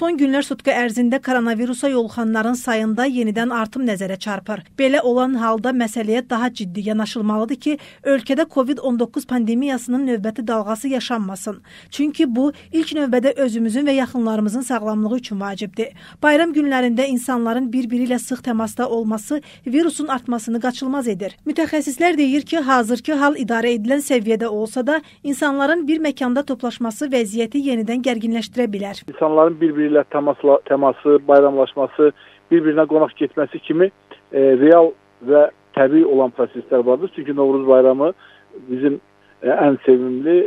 Son günlər sutka ərzində koronavirusa yoluxanların sayında yenidən artım nəzərə çarpır. Belə olan halda məsələyə daha ciddi yanaşılmalıdır ki, ölkədə COVID-19 pandemiyasının növbəti dalğası yaşanmasın. Çünki bu ilk növbədə özümüzün və yaxınlarımızın sağlamlığı üçün vacibdir. Bayram günlərində insanların bir-biri ilə sıx təmasda olması virusun artmasını qaçılmaz edir. Mütəxəssislər deyir ki, hazırki hal idarə edilən səviyyədə olsa da, insanların bir məkanda toplaşması vəziyyəti yenidən gərginləşdirə bilər. İnsanların bir-biri ilə təmasla, təması, bayramlaşması, bir-birinə qonaq getməsi kimi e, real və təbii olan proseslər vardır. Çünki Novruz bayramı bizim e, ən sevimli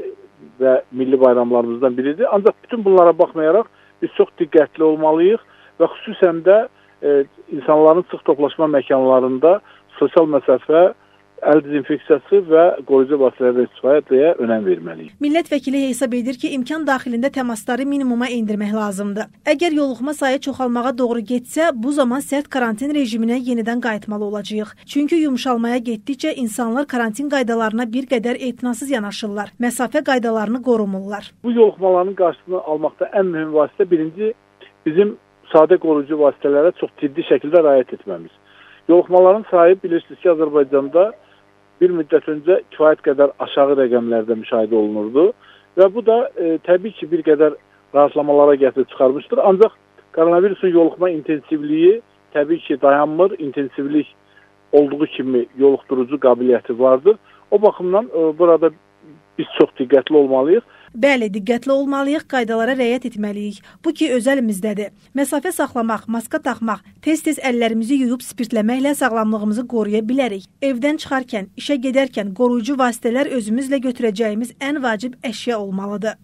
və milli bayramlarımızdan biridir. Ancaq bütün bunlara baxmayaraq biz çox diqqətli olmalıyıq və xüsusən də e, insanların sıx toplaşma məkanlarında sosial məsafə əl dezinfeksiyası və qoruyucu vasitələrdən istifadəyə önəm verməliyik. Millət vəkili hesab edir ki, imkan daxilində təmasları minimuma endirmək lazımdır. Əgər yoluxma sayı çoxalmağa doğru getsə, bu zaman sərt karantin rejiminə yenidən qayıtmalı olacağıq. Çünki yumşalmaya getdikcə insanlar karantin qaydalarına bir qədər etinasız yanaşırlar. Məsafə qaydalarını qorumurlar. Bu yoluxmaların qarşısını almaqda ən mühüm vasitə birinci bizim sadə qoruyucu vasitələrə çox ciddi şəkildə riayət etməmiz. Yoluxmaların sayı bilirsiniz ki, Azərbaycanda bir müddət öncə kifayət qədər aşağı rəqəmlərdə müşahidə olunurdu və bu da e, təbii ki, bir qədər rahatlamalara gətirib çıxarmışdır. Ancaq koronavirusun yoluxma intensivliyi təbii ki, dayanmır. İntensivlik olduğu kimi yoluxdurucu qabiliyyəti vardır. O baxımdan e, burada biz çox diqqətli olmalıyıq. Bəli, diqqətli olmalıyıq, qaydalara riayət etməliyik. Bu ki öz əlimizdədir. Məsafə saxlamaq, maska taxmaq, tez-tez əllərimizi yuyub spirtləməklə sağlamlığımızı qoruya bilərik. Evdən çıxarkən, işə gedərkən qoruyucu vasitələr özümüzlə götürəcəyimiz ən vacib əşya olmalıdır.